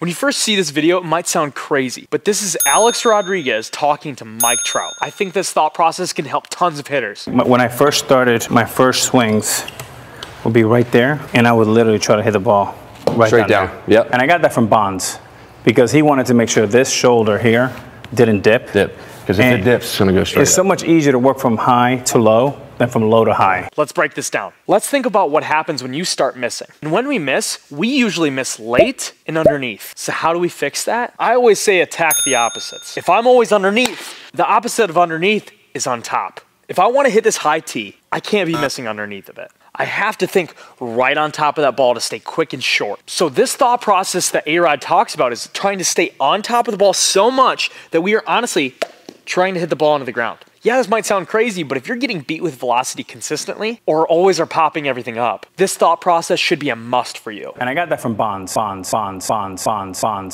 When you first see this video, it might sound crazy, but this is Alex Rodriguez talking to Mike Trout. I think this thought process can help tons of hitters. When I first started, my first swings would be right there, and I would literally try to hit the ball right Straight down. down, yep. And I got that from Bonds because he wanted to make sure this shoulder here didn't dip. Dip. Because if And it dips, it's going to go straight It's so much easier to work from high to low than from low to high. Let's break this down. Let's think about what happens when you start missing. And when we miss, we usually miss late and underneath. So how do we fix that? I always say attack the opposites. If I'm always underneath, the opposite of underneath is on top. If I want to hit this high tee, I can't be missing underneath of it. I have to think right on top of that ball to stay quick and short. So this thought process that A-Rod talks about is trying to stay on top of the ball so much that we are honestly trying to hit the ball into the ground. Yeah, this might sound crazy, but if you're getting beat with velocity consistently or always are popping everything up, this thought process should be a must for you. And I got that from Bonds, Bonds, Bonds, Bonds, Bonds, Bonds.